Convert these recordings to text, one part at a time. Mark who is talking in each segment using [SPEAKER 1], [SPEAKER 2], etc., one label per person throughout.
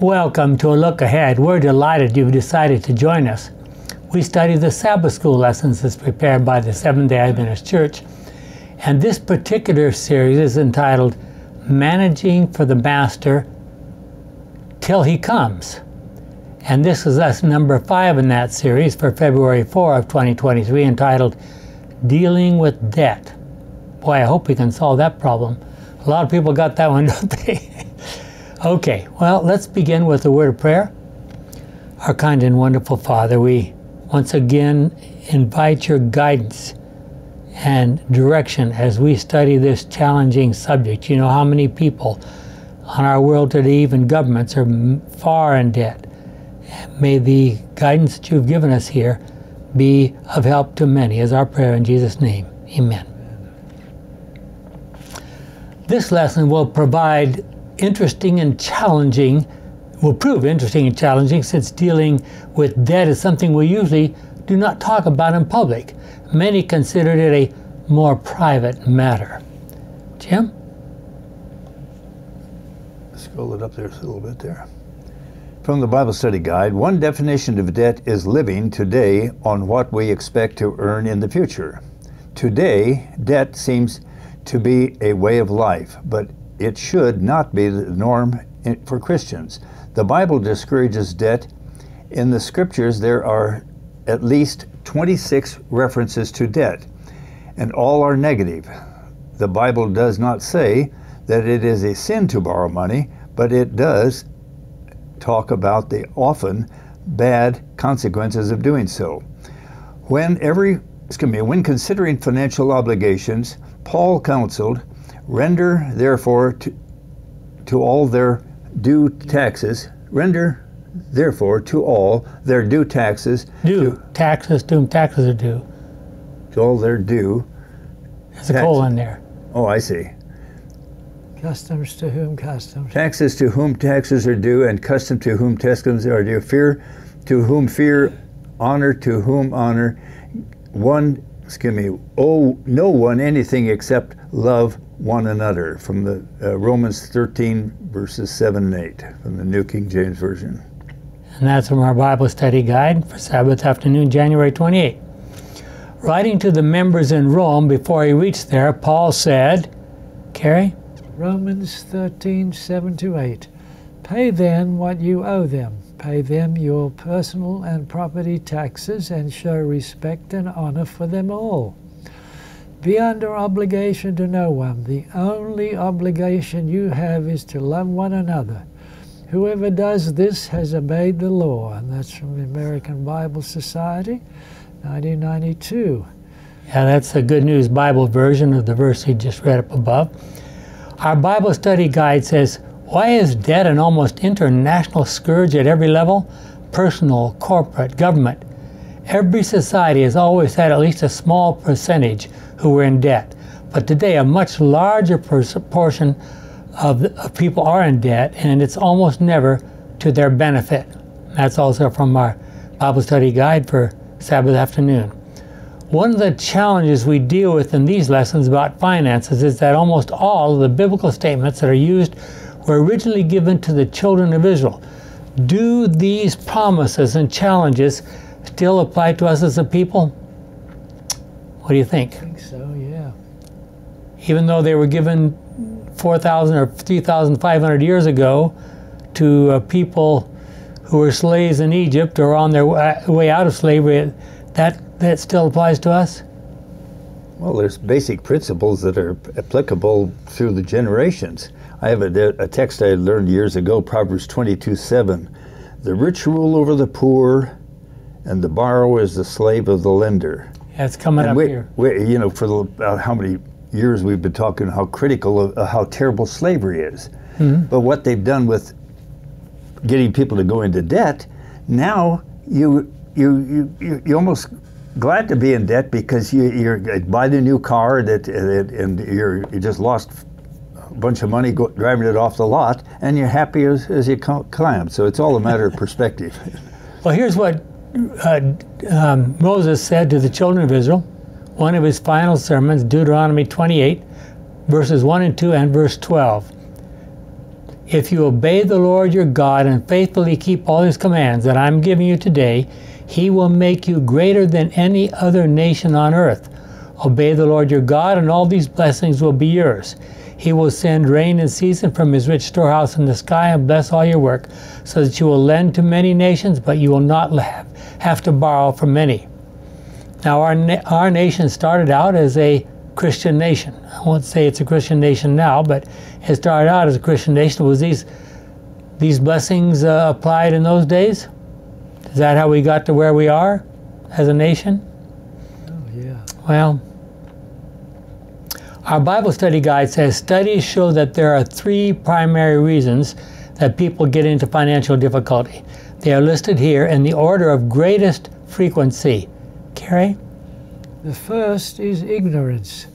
[SPEAKER 1] Welcome to a look ahead. We're delighted you've decided to join us. We study the Sabbath School lessons as prepared by the Seventh day Adventist Church, and this particular series is entitled Managing for the Master Till He Comes. And this is lesson number five in that series for February 4 of 2023, entitled Dealing with Debt. Boy, I hope we can solve that problem. A lot of people got that one, don't they? Okay, well, let's begin with a word of prayer. Our kind and wonderful Father, we once again invite your guidance and direction as we study this challenging subject. You know how many people on our world today, even governments, are far in debt. May the guidance that you've given us here be of help to many, is our prayer in Jesus' name. Amen. This lesson will provide interesting and challenging, will prove interesting and challenging since dealing with debt is something we usually do not talk about in public. Many consider it a more private matter. Jim?
[SPEAKER 2] Scroll it up there a little bit there. From the Bible Study Guide, one definition of debt is living today on what we expect to earn in the future. Today, debt seems to be a way of life, but it should not be the norm for Christians. The Bible discourages debt. In the scriptures, there are at least 26 references to debt, and all are negative. The Bible does not say that it is a sin to borrow money, but it does talk about the often bad consequences of doing so. When every excuse me, when considering financial obligations, Paul counseled, render therefore to, to all their due taxes, render therefore to all their due taxes.
[SPEAKER 1] Due to, taxes to whom taxes are due.
[SPEAKER 2] To all their due.
[SPEAKER 1] There's a colon there.
[SPEAKER 2] Oh, I see.
[SPEAKER 3] Customs to whom customs.
[SPEAKER 2] Taxes to whom taxes are due, and custom to whom customs are due. Fear to whom fear, honor to whom honor. One, excuse me, owe no one anything except love one another. From the uh, Romans 13 verses 7 and 8 from the New King James Version.
[SPEAKER 1] And that's from our Bible study guide for Sabbath afternoon, January 28. Writing to the members in Rome before he reached there, Paul said, Carrie?
[SPEAKER 3] Romans 13, 7 to 8. Pay then what you owe them. Pay them your personal and property taxes and show respect and honor for them all. Be under obligation to no one. The only obligation you have is to love one another. Whoever does this has obeyed the law. And that's from the American Bible Society, 1992.
[SPEAKER 1] Yeah, that's the Good News Bible version of the verse he just read up above. Our Bible study guide says, Why is debt an almost international scourge at every level? Personal, corporate, government. Every society has always had at least a small percentage who were in debt. But today, a much larger portion of, of people are in debt, and it's almost never to their benefit. That's also from our Bible study guide for Sabbath afternoon. One of the challenges we deal with in these lessons about finances is that almost all of the biblical statements that are used were originally given to the children of Israel. Do these promises and challenges still apply to us as a people? What do you think?
[SPEAKER 3] I think so, yeah.
[SPEAKER 1] Even though they were given 4,000 or 3,500 years ago to uh, people who were slaves in Egypt or on their way out of slavery, that that still applies to us?
[SPEAKER 2] Well, there's basic principles that are applicable through the generations. I have a, a text I learned years ago, Proverbs 22 7. The rich rule over the poor, and the borrower is the slave of the lender.
[SPEAKER 1] Yeah, it's coming and up
[SPEAKER 2] we,
[SPEAKER 1] here.
[SPEAKER 2] We, you know, for the, uh, how many years we've been talking how critical of uh, how terrible slavery is. Mm-hmm. But what they've done with getting people to go into debt, now you you you, you you almost glad to be in debt because you, you're buy the new car that, that and you're you just lost a bunch of money go, driving it off the lot, and you're happy as, as you climb. So it's all a matter of perspective.
[SPEAKER 1] Well, here's what uh, um, Moses said to the children of Israel, one of his final sermons, Deuteronomy 28, verses 1 and 2, and verse 12. If you obey the Lord your God and faithfully keep all his commands that I'm giving you today, he will make you greater than any other nation on earth. Obey the Lord your God, and all these blessings will be yours. He will send rain in season from his rich storehouse in the sky and bless all your work, so that you will lend to many nations, but you will not have to borrow from many. Now, our, na our nation started out as a Christian nation. I won't say it's a Christian nation now, but it started out as a Christian nation. Was these these blessings uh, applied in those days? Is that how we got to where we are as a nation?
[SPEAKER 3] Oh, yeah.
[SPEAKER 1] Well, our Bible study guide says studies show that there are three primary reasons that people get into financial difficulty. They are listed here in the order of greatest frequency. Carrie?
[SPEAKER 3] The first is ignorance.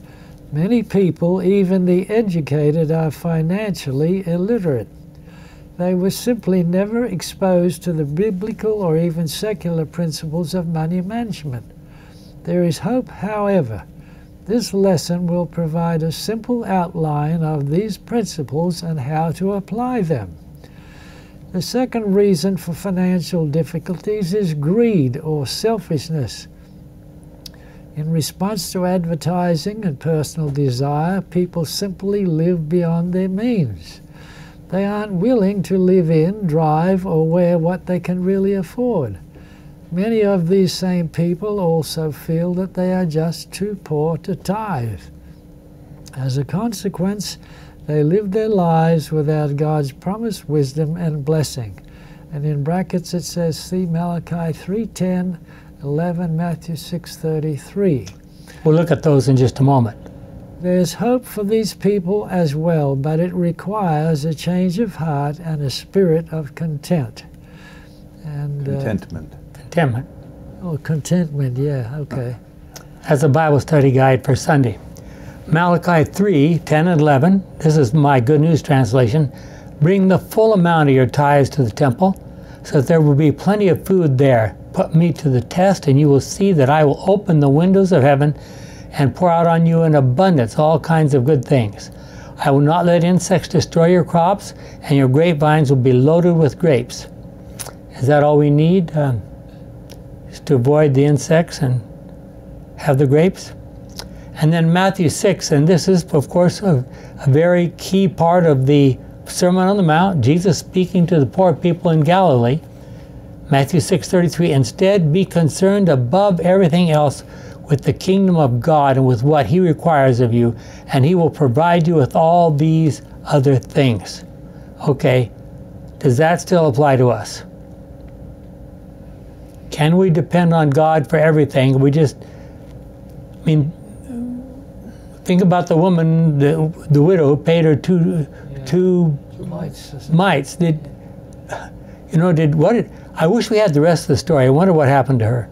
[SPEAKER 3] Many people, even the educated, are financially illiterate. They were simply never exposed to the biblical or even secular principles of money management. There is hope, however. This lesson will provide a simple outline of these principles and how to apply them. The second reason for financial difficulties is greed or selfishness. In response to advertising and personal desire, people simply live beyond their means. They aren't willing to live in, drive, or wear what they can really afford. Many of these same people also feel that they are just too poor to tithe. As a consequence, they live their lives without God's promised wisdom and blessing. And in brackets it says, see Malachi 3.10, 11, Matthew 6.33.
[SPEAKER 1] We'll look at those in just a moment.
[SPEAKER 3] There's hope for these people as well, but it requires a change of heart and a spirit of content.
[SPEAKER 2] And uh, contentment.
[SPEAKER 1] Uh, contentment.
[SPEAKER 3] Oh, contentment. Yeah. Okay.
[SPEAKER 1] As a Bible study guide for Sunday, Malachi 3, 10 and 11. This is my Good News translation. Bring the full amount of your tithes to the temple, so that there will be plenty of food there. Put me to the test, and you will see that I will open the windows of heaven and pour out on you in abundance all kinds of good things. I will not let insects destroy your crops, and your grapevines will be loaded with grapes. Is that all we need? Um, is to avoid the insects and have the grapes? And then Matthew 6, and this is, of course, a, a very key part of the Sermon on the Mount, Jesus speaking to the poor people in Galilee. Matthew 6:33 Instead be concerned above everything else with the kingdom of God and with what He requires of you, and He will provide you with all these other things. Okay, does that still apply to us? Can we depend on God for everything? We just, I mean, think about the woman, the, the widow who paid her two, yeah. two, two mites. mites. Did, you know, did what? Did, I wish we had the rest of the story. I wonder what happened to her.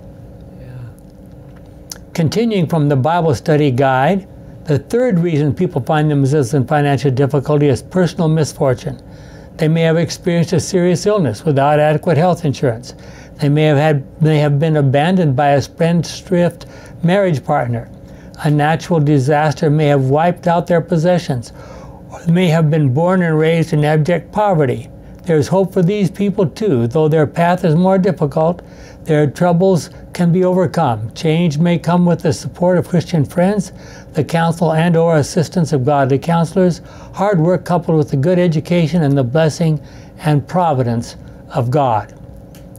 [SPEAKER 1] Continuing from the Bible study guide, the third reason people find themselves in financial difficulty is personal misfortune. They may have experienced a serious illness without adequate health insurance. They may have had may have been abandoned by a spendthrift marriage partner. A natural disaster may have wiped out their possessions, or they may have been born and raised in abject poverty. There's hope for these people too, though their path is more difficult. Their troubles can be overcome. Change may come with the support of Christian friends, the counsel and or assistance of godly counselors, hard work coupled with a good education and the blessing and providence of God.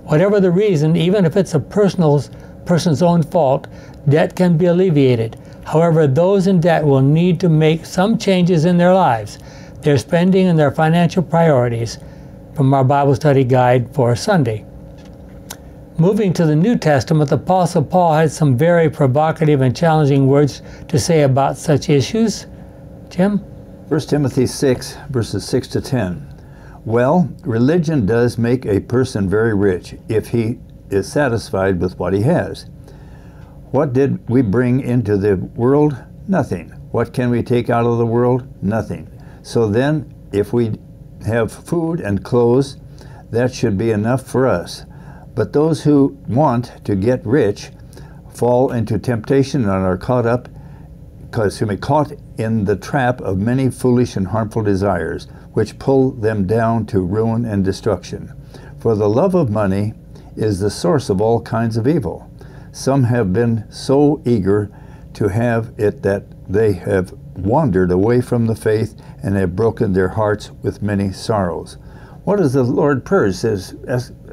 [SPEAKER 1] Whatever the reason, even if it's a personal, person's own fault, debt can be alleviated. However, those in debt will need to make some changes in their lives, their spending and their financial priorities from our Bible study guide for Sunday. Moving to the New Testament, the Apostle Paul had some very provocative and challenging words to say about such issues. Jim?
[SPEAKER 2] 1 Timothy 6, verses 6 to 10. Well, religion does make a person very rich if he is satisfied with what he has. What did we bring into the world? Nothing. What can we take out of the world? Nothing. So then, if we have food and clothes, that should be enough for us. But those who want to get rich fall into temptation and are caught up, because be caught in the trap of many foolish and harmful desires, which pull them down to ruin and destruction. For the love of money is the source of all kinds of evil. Some have been so eager to have it that they have wandered away from the faith and have broken their hearts with many sorrows. What does the Lord purge? Says,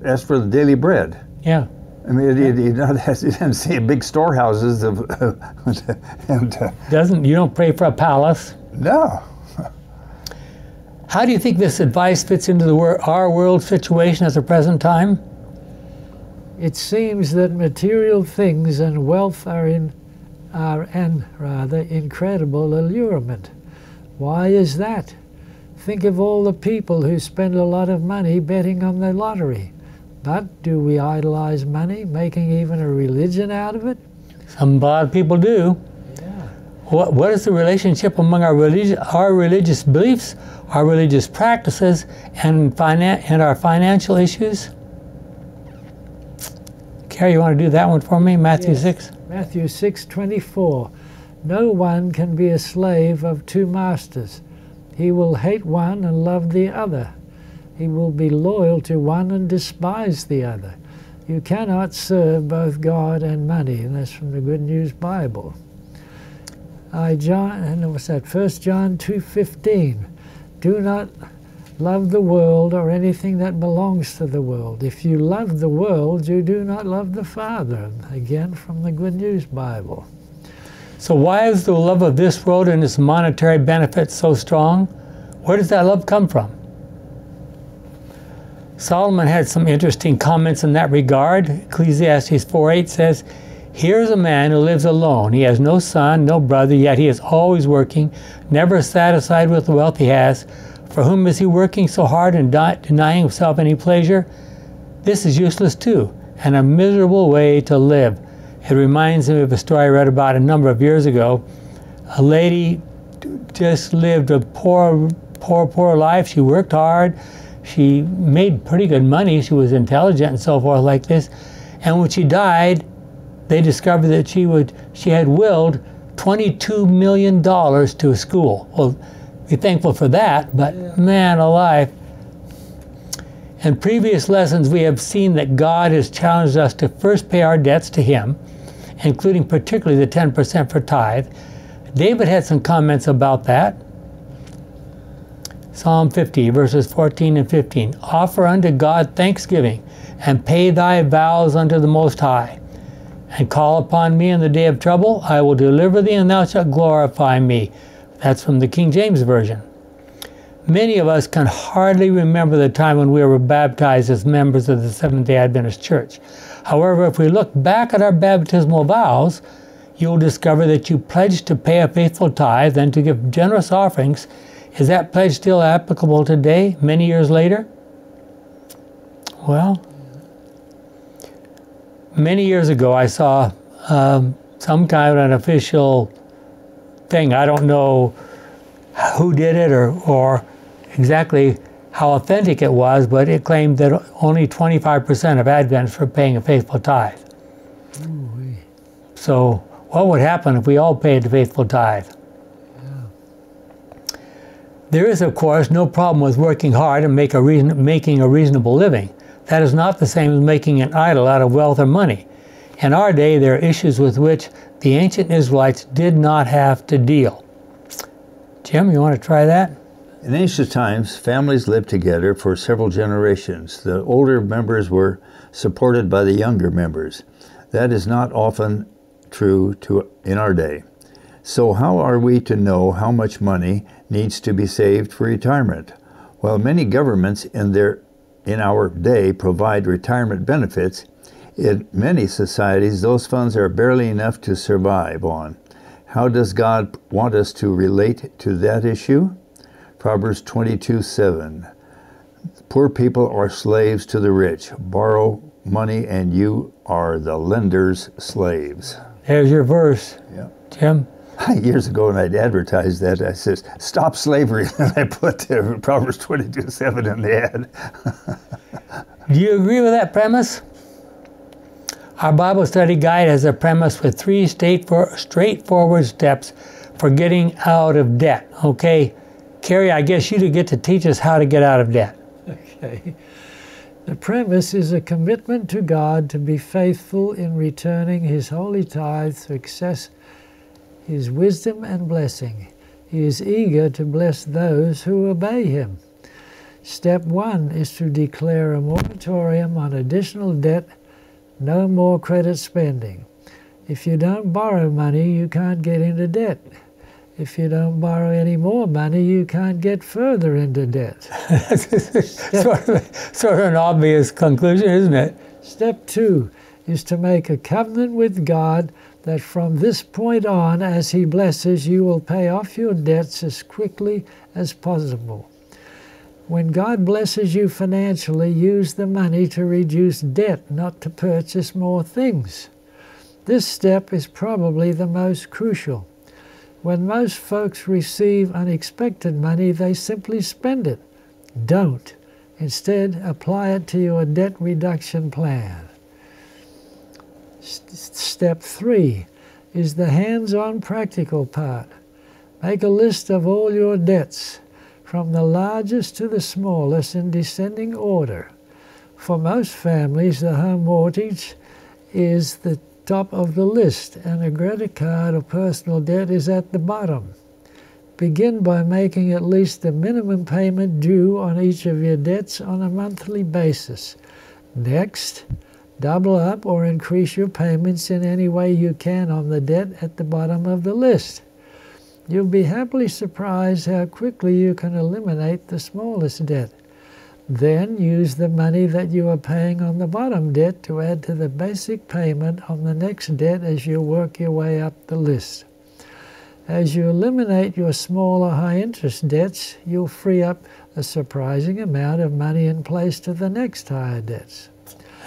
[SPEAKER 2] ask, ask for the daily bread.
[SPEAKER 1] Yeah.
[SPEAKER 2] I mean, he, he, he didn't see big storehouses of, and, uh,
[SPEAKER 1] Doesn't you don't pray for a palace?
[SPEAKER 2] no.
[SPEAKER 1] How do you think this advice fits into the wor- our world situation at the present time?
[SPEAKER 3] It seems that material things and wealth are in are an rather incredible allurement. Why is that? Think of all the people who spend a lot of money betting on the lottery. But do we idolize money, making even a religion out of it?
[SPEAKER 1] Some bad people do.
[SPEAKER 3] Yeah.
[SPEAKER 1] What, what is the relationship among our, religi- our religious beliefs, our religious practices, and, finan- and our financial issues? Carrie, you want to do that one for me? Matthew
[SPEAKER 3] Yes.
[SPEAKER 1] 6?
[SPEAKER 3] Matthew 6:24 No one can be a slave of two masters. He will hate one and love the other. He will be loyal to one and despise the other. You cannot serve both God and money. And that's from the Good News Bible. I John and what's that? 1 John 2:15. Do not love the world or anything that belongs to the world. If you love the world, you do not love the Father. Again from the Good News Bible.
[SPEAKER 1] So, why is the love of this world and its monetary benefits so strong? Where does that love come from? Solomon had some interesting comments in that regard. Ecclesiastes 4:8 says, Here is a man who lives alone. He has no son, no brother, yet he is always working, never satisfied with the wealth he has. For whom is he working so hard and di- denying himself any pleasure? This is useless too, and a miserable way to live. It reminds me of a story I read about a number of years ago. A lady just lived a poor, poor, poor life. She worked hard. She made pretty good money. She was intelligent and so forth like this. And when she died, they discovered that she would she had willed 22 million dollars to a school. Well, be thankful for that, but man alive. In previous lessons, we have seen that God has challenged us to first pay our debts to Him, including particularly the 10% for tithe. David had some comments about that. Psalm 50, verses 14 and 15. Offer unto God thanksgiving, and pay thy vows unto the Most High. And call upon me in the day of trouble, I will deliver thee, and thou shalt glorify me. That's from the King James Version. Many of us can hardly remember the time when we were baptized as members of the Seventh day Adventist Church. However, if we look back at our baptismal vows, you'll discover that you pledged to pay a faithful tithe and to give generous offerings. Is that pledge still applicable today, many years later? Well, many years ago, I saw um, some kind of an official thing. I don't know who did it or, or exactly how authentic it was, but it claimed that only 25% of Adventists were paying a faithful tithe.
[SPEAKER 3] Ooh-wee.
[SPEAKER 1] So, what would happen if we all paid the faithful tithe? There is, of course, no problem with working hard and make a reason, making a reasonable living. That is not the same as making an idol out of wealth or money. In our day, there are issues with which the ancient Israelites did not have to deal. Jim, you want to try that?
[SPEAKER 2] In ancient times, families lived together for several generations. The older members were supported by the younger members. That is not often true to, in our day. So, how are we to know how much money needs to be saved for retirement? While many governments in, their, in our day provide retirement benefits, in many societies those funds are barely enough to survive on. How does God want us to relate to that issue? Proverbs 22 7. Poor people are slaves to the rich. Borrow money, and you are the lender's slaves.
[SPEAKER 1] There's your verse,
[SPEAKER 2] Yeah.
[SPEAKER 1] Jim.
[SPEAKER 2] Years ago, when I'd advertised that, I says, "Stop slavery," and I put uh, Proverbs 22 7 in the ad.
[SPEAKER 1] Do you agree with that premise? Our Bible study guide has a premise with three state for, straightforward steps for getting out of debt. Okay, Carrie, I guess you do get to teach us how to get out of debt.
[SPEAKER 3] Okay. The premise is a commitment to God to be faithful in returning His holy tithe to access His wisdom and blessing. He is eager to bless those who obey Him. Step one is to declare a moratorium on additional debt, no more credit spending. If you don't borrow money, you can't get into debt. If you don't borrow any more money, you can't get further into debt.
[SPEAKER 1] sort, of, sort of an obvious conclusion, isn't it?
[SPEAKER 3] Step two is to make a covenant with God that from this point on, as He blesses, you will pay off your debts as quickly as possible. When God blesses you financially, use the money to reduce debt, not to purchase more things. This step is probably the most crucial. When most folks receive unexpected money, they simply spend it. Don't. Instead, apply it to your debt reduction plan. Step three is the hands on practical part. Make a list of all your debts from the largest to the smallest in descending order. For most families, the home mortgage is the top of the list, and a credit card or personal debt is at the bottom. Begin by making at least the minimum payment due on each of your debts on a monthly basis. Next, double up or increase your payments in any way you can on the debt at the bottom of the list. You'll be happily surprised how quickly you can eliminate the smallest debt. Then use the money that you are paying on the bottom debt to add to the basic payment on the next debt as you work your way up the list. As you eliminate your smaller high interest debts, you'll free up a surprising amount of money in place to the next higher debts.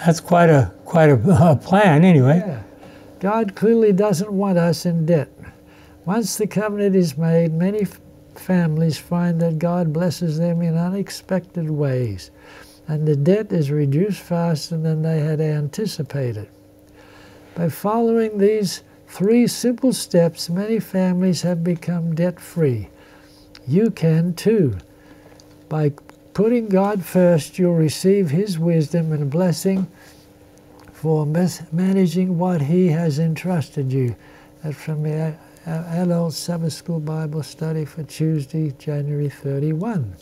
[SPEAKER 1] That's quite a quite a, plan anyway.
[SPEAKER 3] Yeah. God clearly doesn't want us in debt. Once the covenant is made, many families find that God blesses them in unexpected ways, and the debt is reduced faster than they had anticipated. By following these three simple steps, many families have become debt free. You can too. By putting God first, you'll receive His wisdom and blessing for managing what He has entrusted you. That's from the uh, adult Sabbath School Bible study for Tuesday, January 31.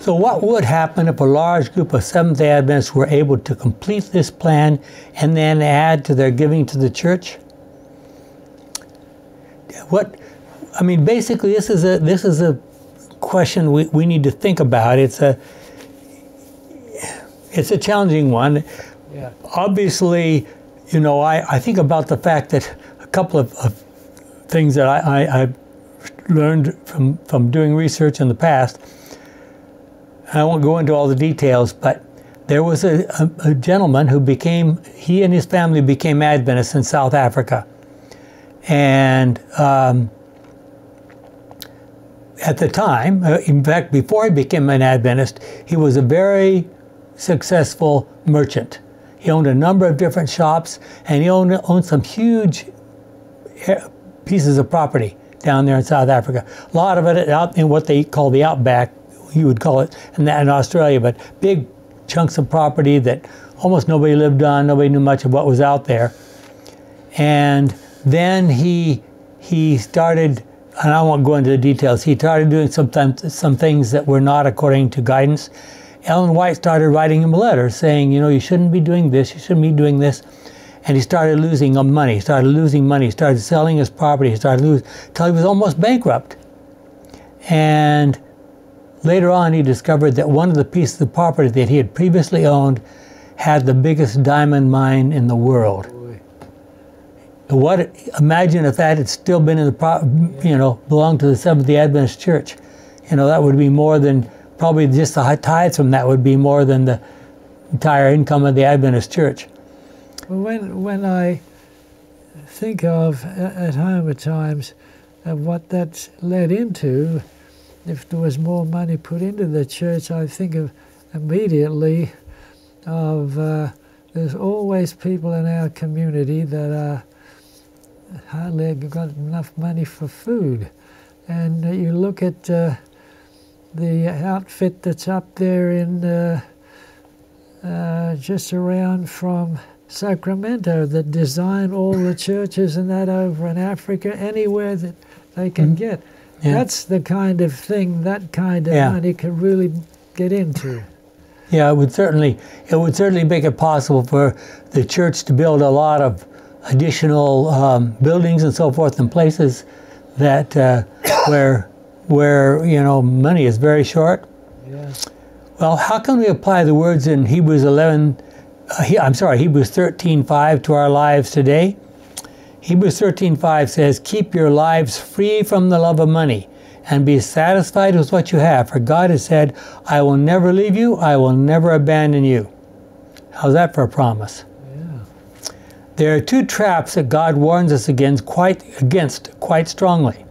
[SPEAKER 1] so, what would happen if a large group of Seventh day Adventists were able to complete this plan and then add to their giving to the church? What, I mean, basically, this is a this is a question we, we need to think about. It's a it's a challenging one. Yeah. Obviously, you know, I, I think about the fact that a couple of, of things that I, I, I, learned from, from doing research in the past. I won't go into all the details, but there was a, a, a gentleman who became, he and his family became Adventists in South Africa. And um, at the time, uh, in fact, before he became an Adventist, he was a very successful merchant. He owned a number of different shops, and he owned, owned some huge eh, pieces of property down there in South Africa. A lot of it out in what they call the outback, you would call it in, in Australia, but big chunks of property that almost nobody lived on, nobody knew much of what was out there. And then he he started, and I won't go into the details. He started doing some some things that were not according to guidance. Ellen White started writing him a letter saying, you know, you shouldn't be doing this, you shouldn't be doing this and he started losing money. He started losing money. He started selling his property. He started losing until he was almost bankrupt. And later on, he discovered that one of the pieces of property that he had previously owned had the biggest diamond mine in the world. What? Imagine if that had still been in the, you know, belonged to the Seventh Day Adventist Church. You know, that would be more than probably just the tithes from that would be more than the entire income of the Adventist Church.
[SPEAKER 3] Well, when, when I think of at home at times of what that's led into, if there was more money put into the church, I think of immediately of uh, there's always people in our community that are hardly got enough money for food. and you look at uh, the outfit that's up there in uh, uh, just around from Sacramento that design all the churches and that over in Africa, anywhere that they can get.
[SPEAKER 1] Yeah.
[SPEAKER 3] That's the kind of thing that kind of
[SPEAKER 1] Yeah.
[SPEAKER 3] money can really get into.
[SPEAKER 1] Yeah, it would certainly it would certainly make it possible for the church to build a lot of additional um, buildings and so forth in places that uh, where where you know money is very short.
[SPEAKER 3] Yeah.
[SPEAKER 1] Well, how can we apply the words in Hebrews 11? Uh, he, I'm sorry, Hebrews 13:5 to our lives today? Hebrews 13:5 says, "Keep your lives free from the love of money, and be satisfied with what you have. For God has said, I will never leave you; I will never abandon you." How's that for a promise?
[SPEAKER 3] Yeah.
[SPEAKER 1] There are two traps that God warns us against quite against quite strongly.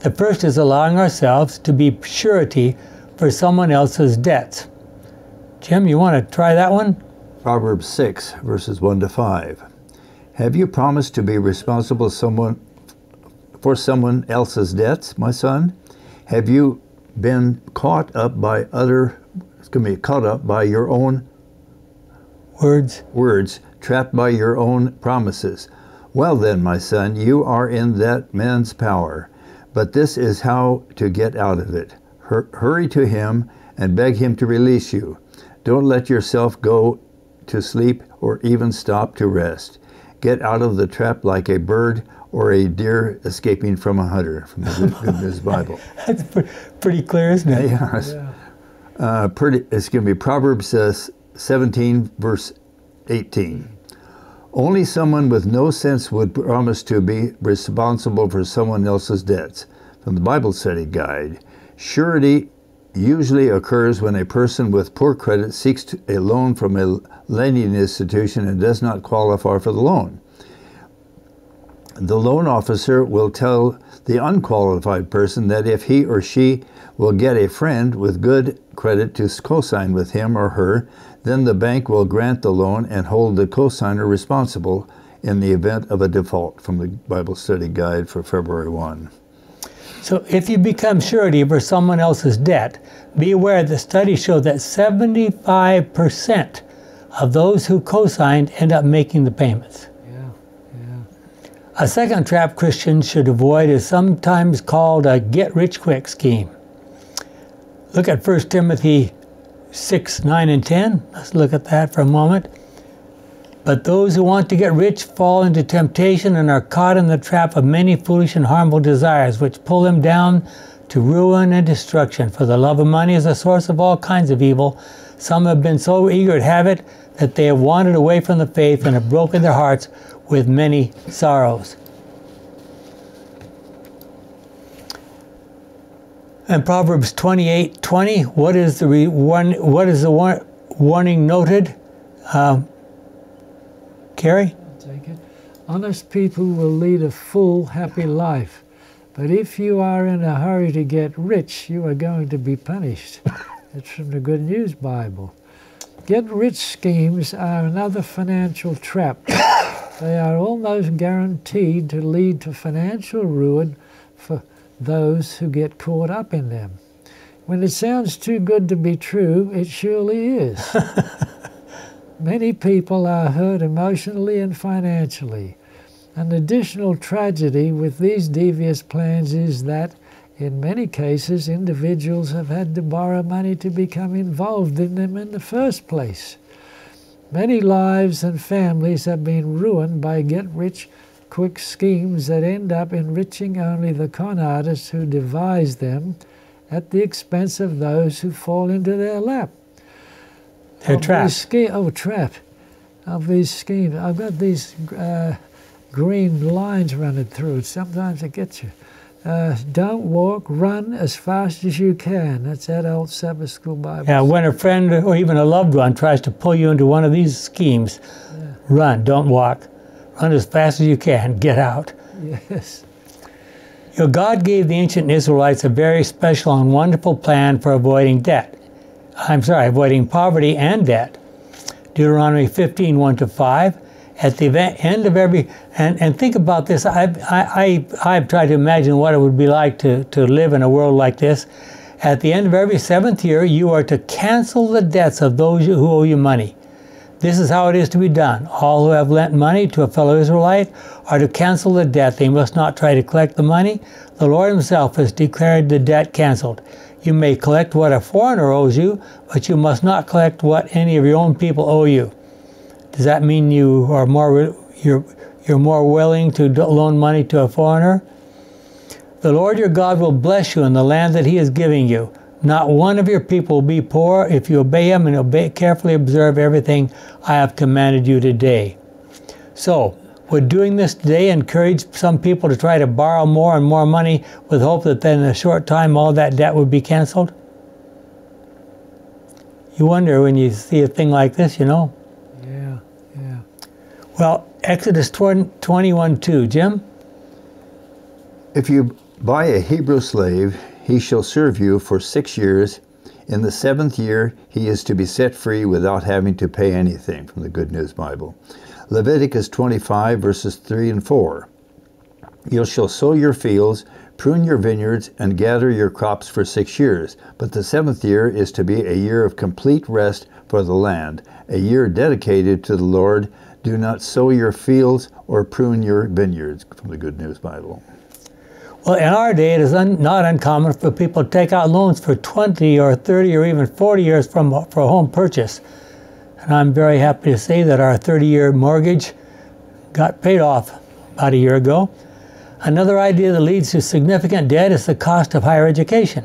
[SPEAKER 1] The first is allowing ourselves to be surety for someone else's debts. Jim, you want to try that one?
[SPEAKER 2] Proverbs 6, verses 1 to 5. Have you promised to be responsible someone for someone else's debts, my son? Have you been caught up by other excuse me, caught up by your own
[SPEAKER 1] Words.
[SPEAKER 2] words, trapped by your own promises? Well then, my son, you are in that man's power. But this is how to get out of it. Hur- hurry to him and beg him to release you. Don't let yourself go to sleep or even stop to rest. Get out of the trap like a bird or a deer escaping from a hunter, from the Good, Good News Bible.
[SPEAKER 1] That's pre- pretty clear, isn't it?
[SPEAKER 2] Yes.
[SPEAKER 3] Yeah.
[SPEAKER 2] Uh, pretty, it's going to be Proverbs uh, 17, verse 18. Only someone with no sense would promise to be responsible for someone else's debts. From the Bible Study Guide, surety usually occurs when a person with poor credit seeks a loan from a lending institution and does not qualify for the loan. The loan officer will tell the unqualified person that if he or she will get a friend with good credit to co-sign with him or her, then the bank will grant the loan and hold the co-signer responsible in the event of a default from the Bible Study Guide for February 1.
[SPEAKER 1] So if you become surety for someone else's debt, be aware that studies show that 75% of those who co-signed end up making the payments.
[SPEAKER 3] Yeah. Yeah.
[SPEAKER 1] A second trap Christians should avoid is sometimes called a get-rich-quick scheme. Look at 1 Timothy 6, 9, and 10. Let's look at that for a moment. But those who want to get rich fall into temptation and are caught in the trap of many foolish and harmful desires, which pull them down to ruin and destruction. For the love of money is a source of all kinds of evil. Some have been so eager to have it that they have wandered away from the faith and have broken their hearts with many sorrows. And Proverbs 28 20, what is the, re, one, what is the war, warning noted? Um, Carrie?
[SPEAKER 3] I'll take it. Honest people will lead a full, happy life. But if you are in a hurry to get rich, you are going to be punished. It's from the Good News Bible. Get rich schemes are another financial trap. they are almost guaranteed to lead to financial ruin for those who get caught up in them. When it sounds too good to be true, it surely is. Many people are hurt emotionally and financially. An additional tragedy with these devious plans is that, in many cases, individuals have had to borrow money to become involved in them in the first place. Many lives and families have been ruined by get rich quick schemes that end up enriching only the con artists who devise them at the expense of those who fall into their lap.
[SPEAKER 1] They're trapped.
[SPEAKER 3] ske- oh, trap. Of these schemes. I've got these uh, green lines running through it. Sometimes it gets you. Uh, don't walk, run as fast as you can. That's adult Sabbath School Bible.
[SPEAKER 1] Yeah, when a friend or even a loved one tries to pull you into one of these schemes, run, don't walk. Run as fast as you can, get out.
[SPEAKER 3] Yes.
[SPEAKER 1] You know, God gave the ancient Israelites a very special and wonderful plan for avoiding debt. I'm sorry, avoiding poverty and debt. Deuteronomy 15, 1 to 5. At the event, end of every, and, and think about this, I've, I, I, I've tried to imagine what it would be like to, to live in a world like this. At the end of every seventh year, you are to cancel the debts of those who owe you money. This is how it is to be done. All who have lent money to a fellow Israelite are to cancel the debt. They must not try to collect the money. The Lord Himself has declared the debt canceled. You may collect what a foreigner owes you, but you must not collect what any of your own people owe you. Does that mean you are more you're you're more willing to loan money to a foreigner? The Lord your God will bless you in the land that He is giving you. Not one of your people will be poor if you obey him and obey, carefully observe everything I have commanded you today. So, would doing this today encourage some people to try to borrow more and more money with hope that then in a short time all that debt would be canceled? You wonder when you see a thing like this, you know?
[SPEAKER 3] Yeah, yeah.
[SPEAKER 1] Well, Exodus 21 2. Jim?
[SPEAKER 2] If you buy a Hebrew slave, he shall serve you for six years. In the seventh year, he is to be set free without having to pay anything from the Good News Bible. Leviticus 25, verses 3 and 4. You shall sow your fields, prune your vineyards, and gather your crops for six years. But the seventh year is to be a year of complete rest for the land, a year dedicated to the Lord. Do not sow your fields or prune your vineyards, from the Good News Bible.
[SPEAKER 1] Well, in our day, it is un, not uncommon for people to take out loans for 20 or 30 or even 40 years from, for a home purchase. And I'm very happy to say that our 30 year mortgage got paid off about a year ago. Another idea that leads to significant debt is the cost of higher education.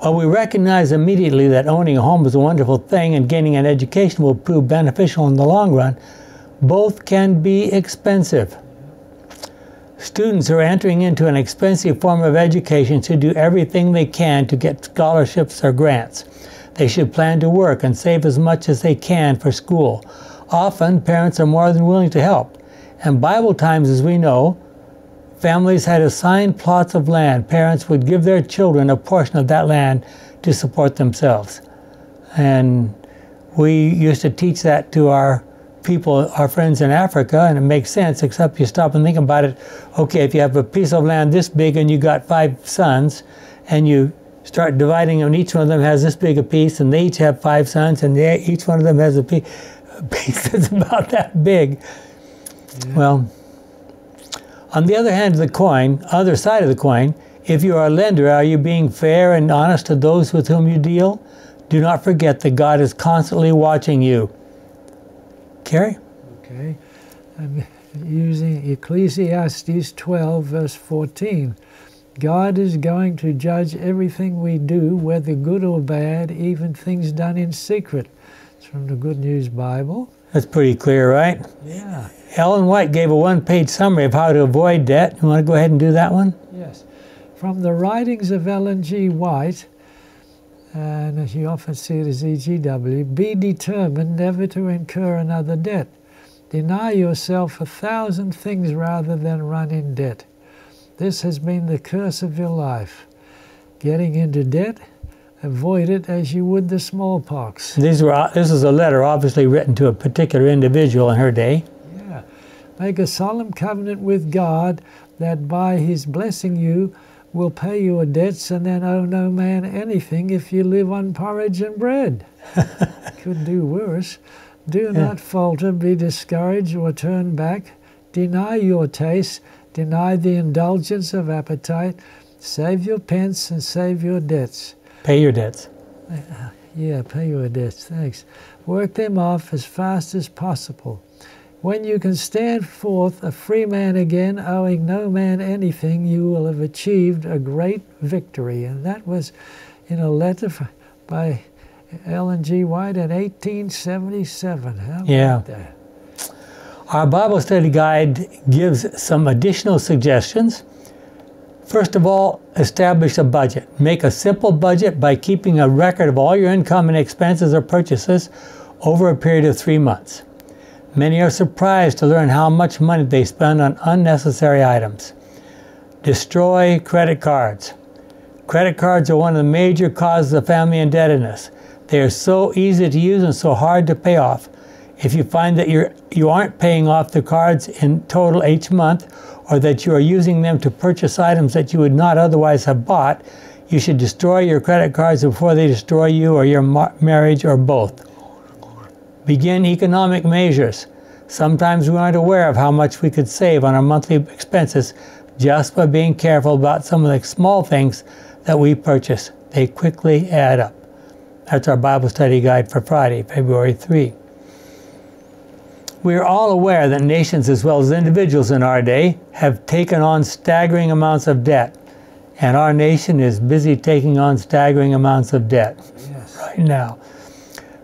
[SPEAKER 1] While we recognize immediately that owning a home is a wonderful thing and gaining an education will prove beneficial in the long run, both can be expensive. Students are entering into an expensive form of education should do everything they can to get scholarships or grants. They should plan to work and save as much as they can for school. Often, parents are more than willing to help. In Bible times, as we know, families had assigned plots of land. Parents would give their children a portion of that land to support themselves. And we used to teach that to our people, our friends in Africa, and it makes sense, except you stop and think about it. Okay, if you have a piece of land this big and you got five sons, and you start dividing them, each one of them has this big a piece, and they each have five sons, and they, each one of them has a piece, a piece that's about that big. Yeah. Well, on the other hand of the coin, other side of the coin, if you are a lender, are you being fair and honest to those with whom you deal? Do not forget that God is constantly watching you. Carrie?
[SPEAKER 3] Okay. I'm using Ecclesiastes 12, verse 14. God is going to judge everything we do, whether good or bad, even things done in secret. It's from the Good News Bible.
[SPEAKER 1] That's pretty clear, right?
[SPEAKER 3] Yeah.
[SPEAKER 1] Ellen White gave a one page summary of how to avoid debt. You want to go ahead and do that one?
[SPEAKER 3] Yes. From the writings of Ellen G. White, and as you often see it as EGW, be determined never to incur another debt. Deny yourself a thousand things rather than run in debt. This has been the curse of your life. Getting into debt, avoid it as you would the smallpox.
[SPEAKER 1] These were, uh, this is a letter obviously written to a particular individual in her day.
[SPEAKER 3] Yeah. Make a solemn covenant with God that by his blessing you, will pay your debts and then owe no man anything if you live on porridge and bread. Could do worse. Do yeah. not falter, be discouraged, or turn back. Deny your taste, deny the indulgence of appetite, save your pence and save your debts.
[SPEAKER 1] Pay your debts.
[SPEAKER 3] Yeah, pay your debts, thanks. Work them off as fast as possible. When you can stand forth a free man again, owing no man anything, you will have achieved a great victory. And that was in a letter by Ellen G. White in 1877. How
[SPEAKER 1] yeah. Our Bible study guide gives some additional suggestions. First of all, establish a budget. Make a simple budget by keeping a record of all your income and expenses or purchases over a period of three months. Many are surprised to learn how much money they spend on unnecessary items. Destroy credit cards. Credit cards are one of the major causes of family indebtedness. They are so easy to use and so hard to pay off. If you find that you're, you aren't paying off the cards in total each month, or that you are using them to purchase items that you would not otherwise have bought, you should destroy your credit cards before they destroy you or your marriage or both. Begin economic measures. Sometimes we aren't aware of how much we could save on our monthly expenses just by being careful about some of the small things that we purchase. They quickly add up. That's our Bible study guide for Friday, February 3. We are all aware that nations as well as individuals in our day have taken on staggering amounts of debt. And our nation is busy taking on staggering amounts of debt yes. right now.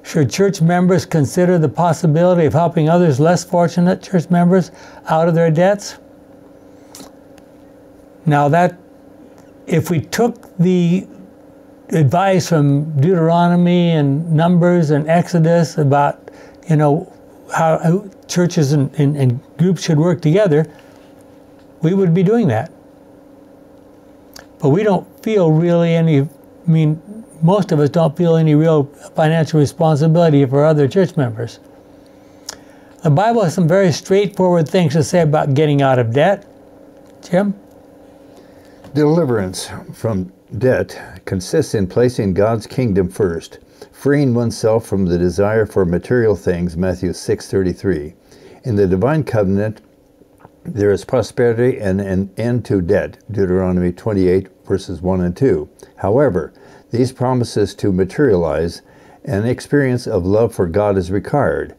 [SPEAKER 1] Should church members consider the possibility of helping others less fortunate church members out of their debts? Now that if we took the advice from Deuteronomy and Numbers and Exodus about, you know, how churches and, and, and groups should work together, we would be doing that. But we don't feel really any, I mean, most of us don't feel any real financial responsibility for other church members. The Bible has some very straightforward things to say about getting out of debt. Jim?
[SPEAKER 2] Deliverance from debt consists in placing God's kingdom first, freeing oneself from the desire for material things, Matthew 6:33. In the divine covenant, there is prosperity and an end to debt, Deuteronomy 28 verses 1 and 2. However, these promises to materialize an experience of love for God is required,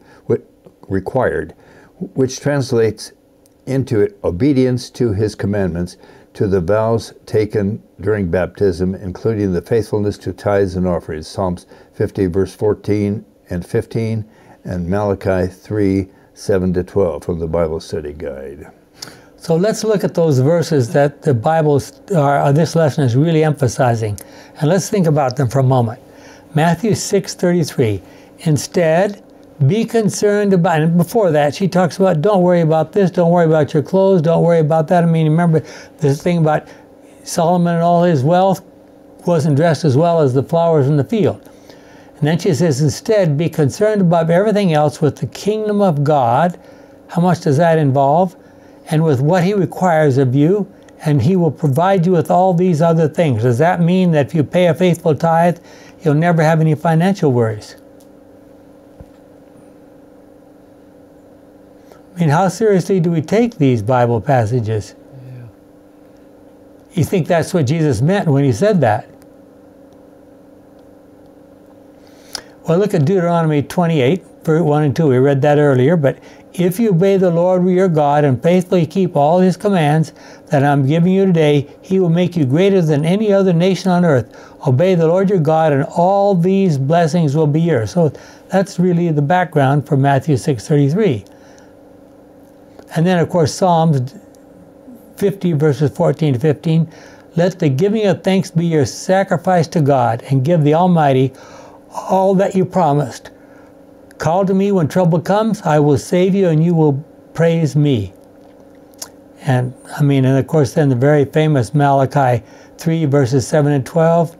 [SPEAKER 2] required, which translates into obedience to his commandments to the vows taken during baptism, including the faithfulness to tithes and offerings, Psalms 50, verse 14 and 15, and Malachi 3, 7 to 12 from the Bible Study Guide.
[SPEAKER 1] So let's look at those verses that the Bible, uh, this lesson is really emphasizing, and let's think about them for a moment. Matthew 6:33. Instead, be concerned about, and before that, she talks about don't worry about this, don't worry about your clothes, don't worry about that. I mean, remember this thing about Solomon and all his wealth wasn't dressed as well as the flowers in the field. And then she says, instead, be concerned above everything else with the kingdom of God. How much does that involve? And with what he requires of you, and he will provide you with all these other things. Does that mean that if you pay a faithful tithe, you'll never have any financial worries? I mean, how seriously do we take these Bible passages? Yeah. You think that's what Jesus meant when he said that? Well, look at Deuteronomy 28, verse 1 and 2. We read that earlier. But if you obey the Lord your God and faithfully keep all his commands that I'm giving you today, he will make you greater than any other nation on earth. Obey the Lord your God, and all these blessings will be yours. So that's really the background for Matthew 6:33. And then, of course, Psalms 50, verses 14 to 15. Let the giving of thanks be your sacrifice to God, and give the Almighty all that you promised. Call to me when trouble comes, I will save you, and you will praise me. And I mean, and of course, then the very famous Malachi 3, verses 7 and 12.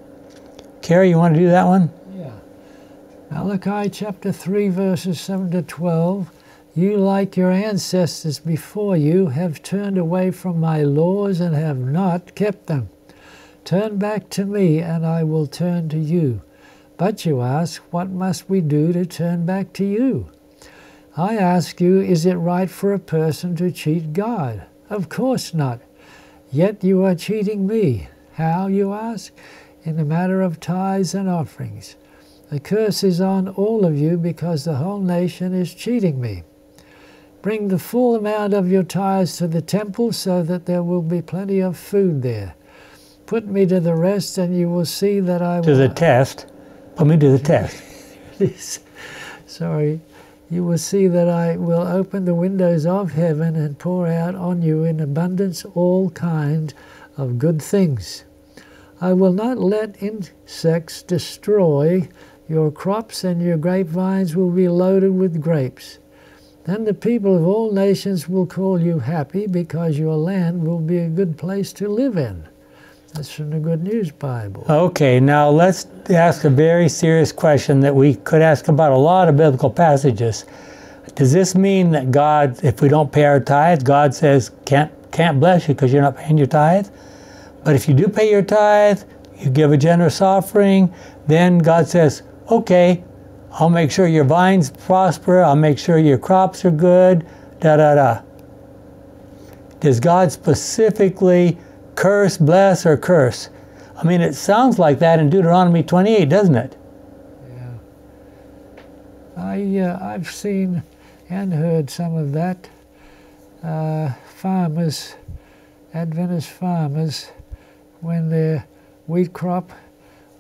[SPEAKER 1] Carrie, you want to do that one?
[SPEAKER 3] Yeah. Malachi chapter 3, verses 7 to 12. You, like your ancestors before you, have turned away from my laws and have not kept them. Turn back to me, and I will turn to you. But you ask, What must we do to turn back to you? I ask you, Is it right for a person to cheat God? Of course not. Yet you are cheating me. How, you ask? In the matter of tithes and offerings. The curse is on all of you because the whole nation is cheating me. Bring the full amount of your tithes to the temple so that there will be plenty of food there. Put me to the rest, and you will see that I will.
[SPEAKER 1] To the test. Put me to the test. Please.
[SPEAKER 3] Sorry. You will see that I will open the windows of heaven and pour out on you in abundance all kinds of good things. I will not let insects destroy your crops, and your grapevines will be loaded with grapes. Then the people of all nations will call you happy because your land will be a good place to live in. That's from the Good News Bible.
[SPEAKER 1] Okay, now let's ask a very serious question that we could ask about a lot of biblical passages. Does this mean that God, if we don't pay our tithes, God says can't can't bless you because you're not paying your tithe? But if you do pay your tithe, you give a generous offering, then God says, okay, I'll make sure your vines prosper, I'll make sure your crops are good, da da da. Does God specifically curse, bless, or curse? I mean, it sounds like that in Deuteronomy 28, doesn't it?
[SPEAKER 3] Yeah. I, uh, I've seen and heard some of that. Uh, farmers, Adventist farmers, when their wheat crop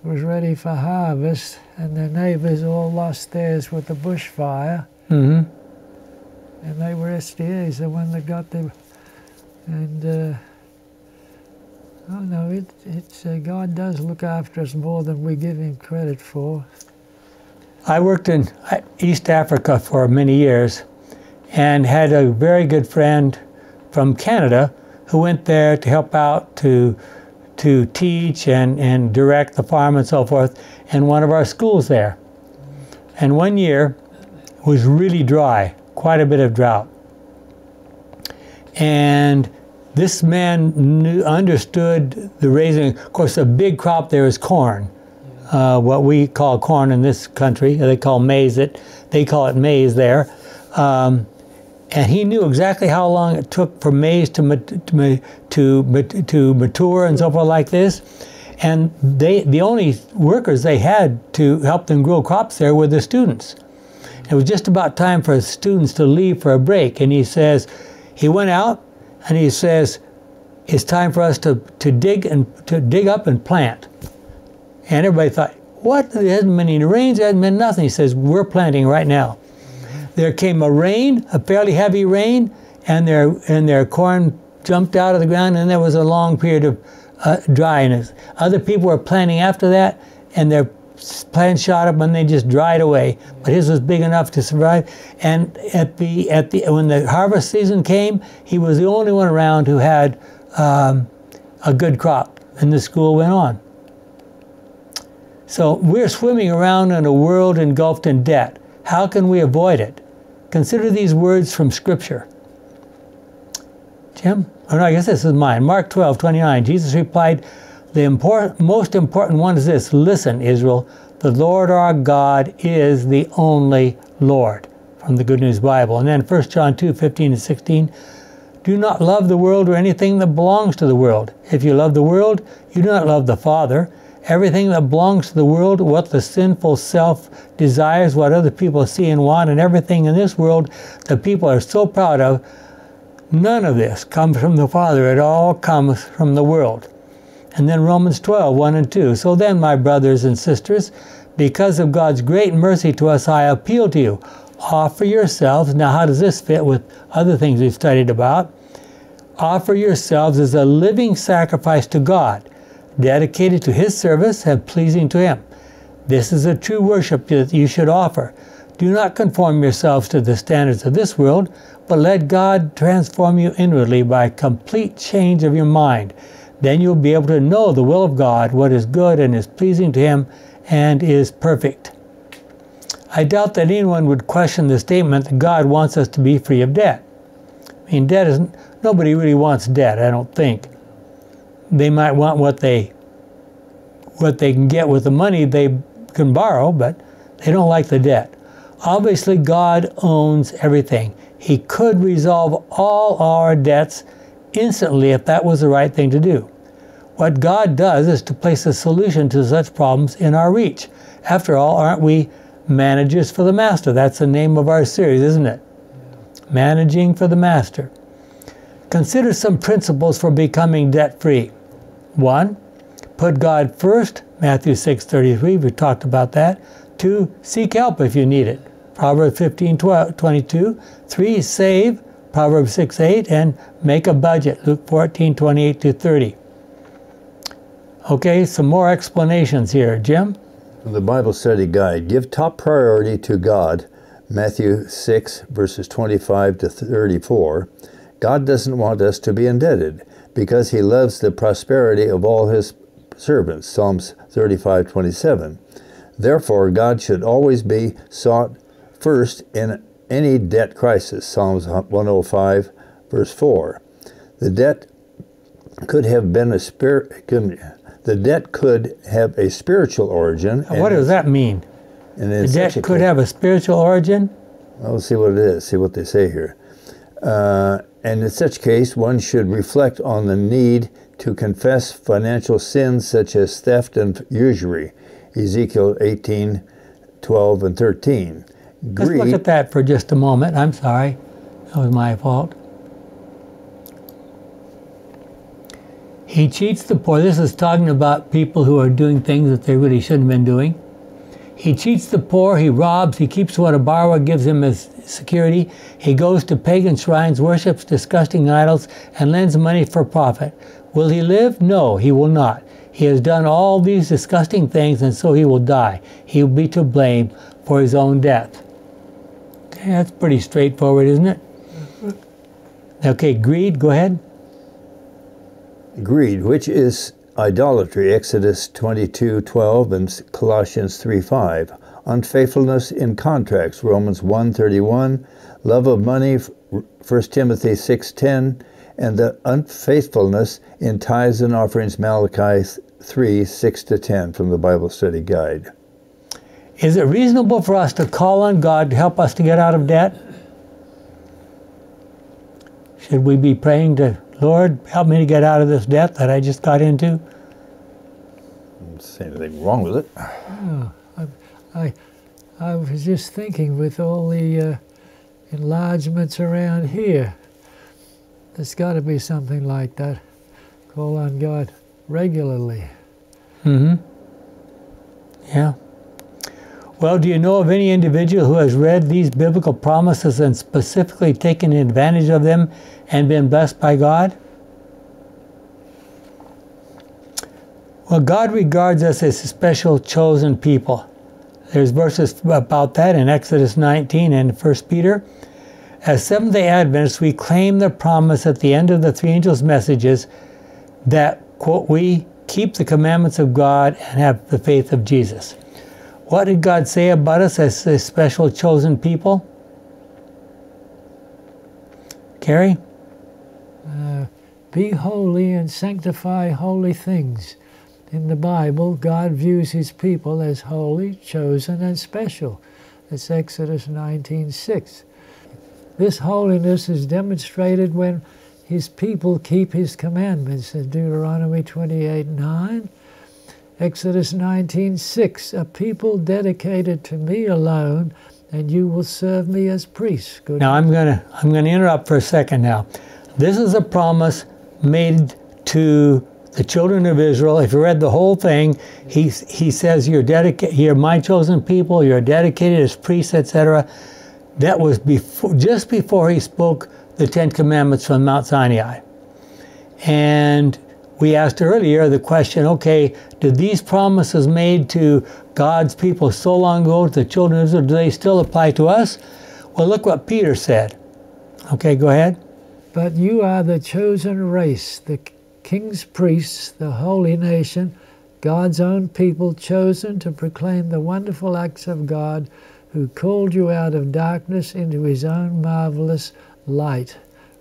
[SPEAKER 3] was ready for harvest and their neighbors all lost theirs with the bushfire.
[SPEAKER 1] Mm-hmm.
[SPEAKER 3] And they were SDAs, the one that got them. And uh, oh no, it, it's uh, God does look after us more than we give Him credit for.
[SPEAKER 1] I worked in uh, East Africa for many years, and had a very good friend from Canada who went there to help out to to teach and, and direct the farm and so forth in one of our schools there. And one year was really dry, quite a bit of drought. And this man knew, understood the raising. Of course, a big crop there is corn, uh, what we call corn in this country. They call maize it. They call it maize there. Um, and he knew exactly how long it took for maize to to to, to mature and so forth like this. And they the only workers they had to help them grow crops there were the students. It was just about time for students to leave for a break, and he says he went out and he says it's time for us to, to dig and to dig up and plant. And everybody thought, what? There hasn't been any rains, there hasn't been nothing. He says, we're planting right now there came a rain, a fairly heavy rain, and their and their corn jumped out of the ground, and there was a long period of uh, dryness. Other people were planting after that, and their plants shot up and they just dried away. But his was big enough to survive. And at the at the when the harvest season came, he was the only one around who had um, a good crop, and the school went on. So we're swimming around in a world engulfed in debt. How can we avoid it? Consider these words from Scripture. Jim? Oh, no, I guess this is mine. Mark 12, 29. Jesus replied, The most important one is this Listen, Israel, the Lord our God is the only Lord. From the Good News Bible. And then 1 John 2, 15 and 16. Do not love the world or anything that belongs to the world. If you love the world, you do not love the Father. Everything that belongs to the world, what the sinful self desires, what other people see and want, and everything in this world that people are so proud of, none of this comes from the Father. It all comes from the world. And then Romans 12, 1 and 2. So then, my brothers and sisters, because of God's great mercy to us, I appeal to you. Offer yourselves. Now, how does this fit with other things we've studied about? Offer yourselves as a living sacrifice to God dedicated to His service and pleasing to Him. This is a true worship that you should offer. Do not conform yourselves to the standards of this world, but let God transform you inwardly by a complete change of your mind. Then you'll be able to know the will of God, what is good and is pleasing to Him, and is perfect. I doubt that anyone would question the statement that God wants us to be free of debt. I mean, debt isn't, nobody really wants debt, I don't think they might want what they what they can get with the money they can borrow, but they don't like the debt. Obviously, God owns everything. He could resolve all our debts instantly if that was the right thing to do. What God does is to place a solution to such problems in our reach. After all, aren't we managers for the Master? That's the name of our series, isn't it? Managing for the Master. Consider some principles for becoming debt free. One, put God first, Matthew 6:33, we talked about that. Two, seek help if you need it. Proverbs 15, 12, 22. Three, save, Proverbs 6, 8, and make a budget, Luke 14, 28 to 30. Okay, some more explanations here. Jim?
[SPEAKER 2] The Bible Study Guide. Give top priority to God, Matthew 6, verses 25 to 34. God doesn't want us to be indebted because he loves the prosperity of all his servants. Psalms 35:27. Therefore, God should always be sought first in any debt crisis, Psalms 105, verse 4. The debt could have been a spirit. The debt could have a spiritual origin.
[SPEAKER 1] What does that mean?
[SPEAKER 2] And
[SPEAKER 1] the debt could have a spiritual origin.
[SPEAKER 2] Well, let's see what it is. See what they say here. Uh, and in such case, one should reflect on the need to confess financial sins such as theft and usury. Ezekiel 18, 12, and 13.
[SPEAKER 1] Let's look at that for just a moment. I'm sorry. That was my fault. He cheats the poor. This is talking about people who are doing things that they really shouldn't have been doing. He cheats the poor, he robs, he keeps what a borrower gives him as security. He goes to pagan shrines, worships disgusting idols, and lends money for profit. Will he live? No, he will not. He has done all these disgusting things, and so he will die. He will be to blame for his own death. That's pretty straightforward, isn't it? Okay, greed, go ahead.
[SPEAKER 2] Greed, which is idolatry, Exodus 22:12 and Colossians 3 5. Unfaithfulness in contracts, Romans 1:31. Love of money, 1 Timothy 6:10, and the unfaithfulness in tithes and offerings, Malachi 3 6 to 10 from the Bible Study Guide.
[SPEAKER 1] Is it reasonable for us to call on God to help us to get out of debt? Should we be praying to Lord, help me to get out of this debt that I just got into?
[SPEAKER 2] I don't see anything wrong with it.
[SPEAKER 3] Oh, I, I, I was just thinking with all the uh, enlargements around here, there's got to be something like that. Call on God regularly.
[SPEAKER 1] Mm-hmm. Yeah. Well, do you know of any individual who has read these biblical promises and specifically taken advantage of them and been blessed by God? Well, God regards us as a special chosen people. There's verses about that in Exodus 19 and 1 Peter. As Seventh day Adventists, we claim the promise at the end of the three angels' messages that, quote, we keep the commandments of God and have the faith of Jesus. What did God say about us as a special chosen people? Carrie?
[SPEAKER 3] Uh, be holy and sanctify holy things. In the Bible, God views his people as holy, chosen, and special. That's Exodus 19.6. This holiness is demonstrated when his people keep his commandments in Deuteronomy 28.9 Exodus 19:6, a people dedicated to me alone, and you will serve me as priests.
[SPEAKER 1] Good now I'm gonna I'm gonna interrupt for a second. Now, this is a promise made to the children of Israel. If you read the whole thing, he he says you're dedicated, you're my chosen people, you're dedicated as priests, etc. That was before, just before he spoke the Ten Commandments from Mount Sinai, and we asked earlier the question okay, did these promises made to God's people so long ago to the children of Israel, do they still apply to us? Well, look what Peter said. Okay, go ahead.
[SPEAKER 3] But you are the chosen race, the king's priests, the holy nation, God's own people, chosen to proclaim the wonderful acts of God who called you out of darkness into his own marvelous light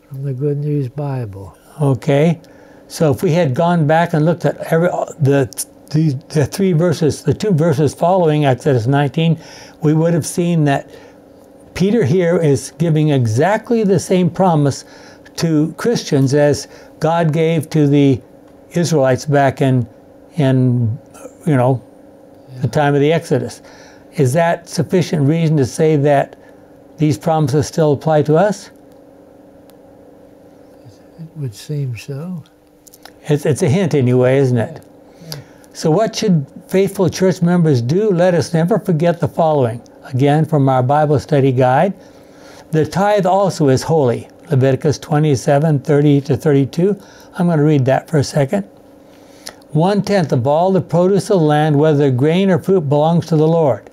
[SPEAKER 3] from the Good News Bible.
[SPEAKER 1] Okay. So if we had gone back and looked at every, the, the, the three verses, the two verses following Exodus 19, we would have seen that Peter here is giving exactly the same promise to Christians as God gave to the Israelites back in, in you know, the time of the Exodus. Is that sufficient reason to say that these promises still apply to us?
[SPEAKER 3] It would seem so.
[SPEAKER 1] It's, it's a hint anyway, isn't it? So, what should faithful church members do? Let us never forget the following. Again, from our Bible study guide the tithe also is holy. Leviticus 27 30 to 32. I'm going to read that for a second. One tenth of all the produce of the land, whether grain or fruit, belongs to the Lord.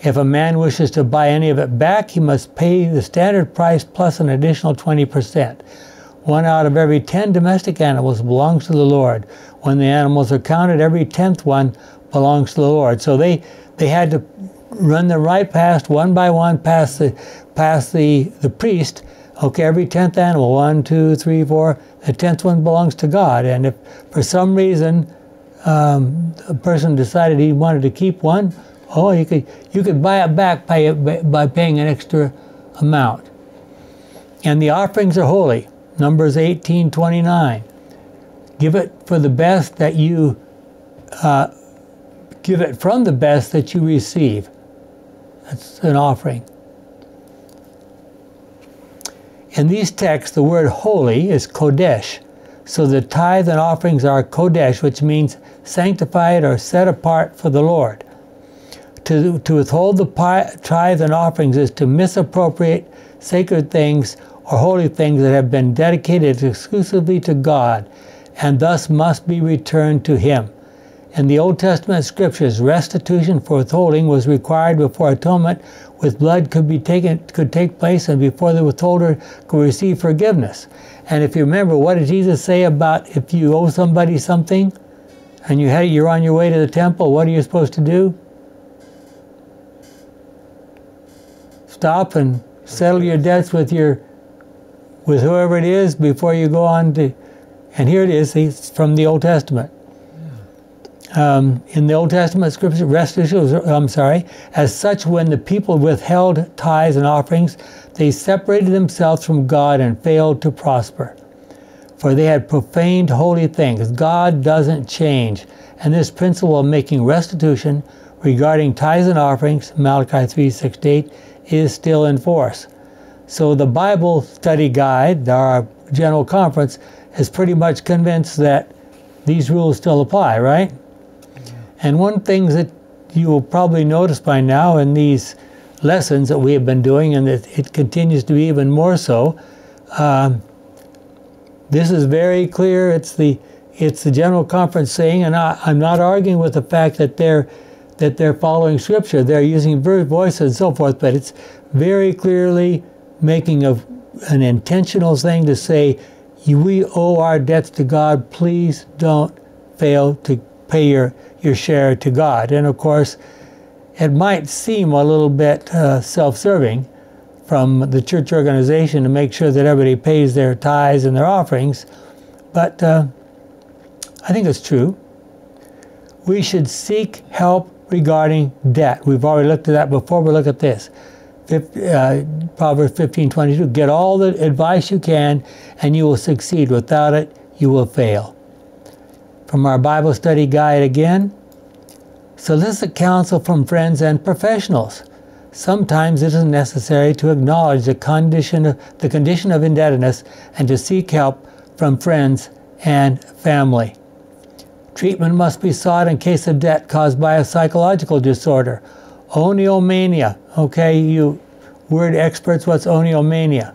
[SPEAKER 1] If a man wishes to buy any of it back, he must pay the standard price plus an additional 20 percent. One out of every ten domestic animals belongs to the Lord. When the animals are counted, every tenth one belongs to the Lord. So they, they had to run them right past one by one past the past the the priest. Okay, every tenth animal, one, two, three, four. The tenth one belongs to God, and if for some reason um, a person decided he wanted to keep one, oh, you could you could buy it back by by paying an extra amount. And the offerings are holy. Numbers 18:29. Give it for the best that you uh, give it from the best that you receive. That's an offering. In these texts, the word holy is kodesh. So the tithe and offerings are kodesh, which means sanctified or set apart for the Lord. To, to withhold the tithe and offerings is to misappropriate sacred things or holy things that have been dedicated exclusively to God and thus must be returned to Him. In the Old Testament scriptures, restitution for withholding was required before atonement with blood could be taken could take place and before the withholder could receive forgiveness. And if you remember, what did Jesus say about if you owe somebody something and you had you're on your way to the temple, what are you supposed to do? Stop and settle your debts with your with whoever it is before you go on to and here it is, it's from the Old Testament. Um, in the Old Testament scripture, restitution, I'm sorry, as such, when the people withheld tithes and offerings, they separated themselves from God and failed to prosper. For they had profaned holy things. God doesn't change. And this principle of making restitution regarding tithes and offerings, Malachi 3 6 8, is still in force. So the Bible study guide, our general conference, is pretty much convinced that these rules still apply, right? And one thing that you will probably notice by now in these lessons that we have been doing, and it, it continues to be even more so, um, this is very clear. It's the it's the general conference saying, and I, am not arguing with the fact that they're that they're following scripture. They're using voice and so forth, but it's very clearly making of an intentional thing to say we owe our debts to God. Please don't fail to pay your, your share to God. And of course, it might seem a little bit uh, self serving from the church organization to make sure that everybody pays their tithes and their offerings, but uh, I think it's true. We should seek help regarding debt. We've already looked at that before, but look at this uh, Proverbs 15 22. Get all the advice you can, and you will succeed. Without it, you will fail. From our Bible study guide again solicit counsel from friends and professionals. Sometimes it is necessary to acknowledge the condition of, the condition of indebtedness and to seek help from friends and family. Treatment must be sought in case of debt caused by a psychological disorder Oniomania. Okay, you word experts, what's oniomania?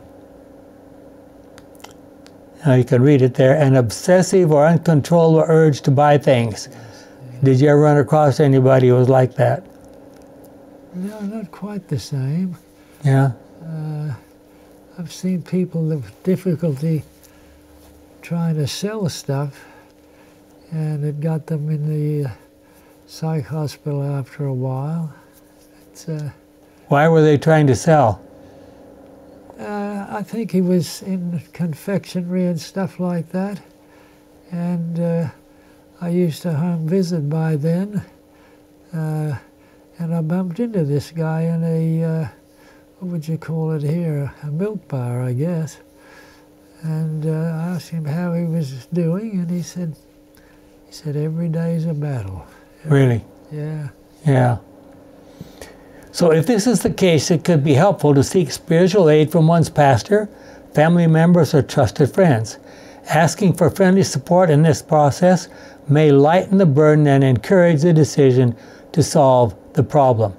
[SPEAKER 1] Now you can read it there. An obsessive or uncontrollable urge to buy things. Did you ever run across anybody who was like that?
[SPEAKER 3] No, not quite the same.
[SPEAKER 1] Yeah.
[SPEAKER 3] Uh, I've seen people with difficulty trying to sell stuff, and it got them in the uh, psych hospital after a while. Uh,
[SPEAKER 1] Why were they trying to sell?
[SPEAKER 3] Uh, I think he was in confectionery and stuff like that. And uh, I used to home visit by then. Uh, and I bumped into this guy in a, uh, what would you call it here, a milk bar, I guess. And uh, I asked him how he was doing, and he said, he said, every day's a battle.
[SPEAKER 1] Really?
[SPEAKER 3] Yeah.
[SPEAKER 1] Yeah. So if this is the case, it could be helpful to seek spiritual aid from one's pastor, family members, or trusted friends. Asking for friendly support in this process may lighten the burden and encourage the decision to solve the problem.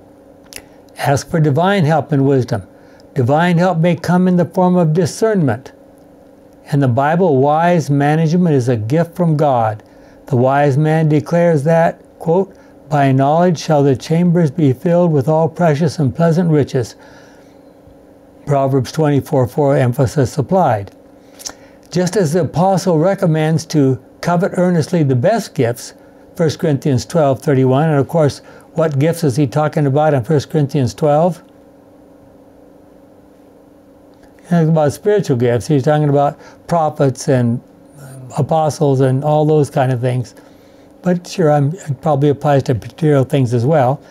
[SPEAKER 1] Ask for divine help and wisdom. Divine help may come in the form of discernment. In the Bible, wise management is a gift from God. The wise man declares that, quote, by knowledge shall the chambers be filled with all precious and pleasant riches. Proverbs 24 4 emphasis applied. Just as the apostle recommends to covet earnestly the best gifts, 1 Corinthians 12 31, and of course, What gifts is he talking about in 1 Corinthians 12? He's talking about spiritual gifts. He's talking about prophets and apostles and all those kind of things. But sure, I'm, it probably applies to material things as well.